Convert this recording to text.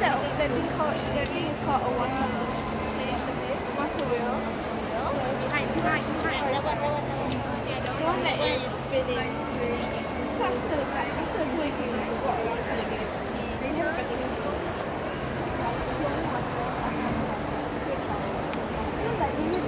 that that thing called that thing is called a water water wheel. Behind, behind, behind. The one that is spinning. So after like after the tour you like walk around to see. They. Like, you know,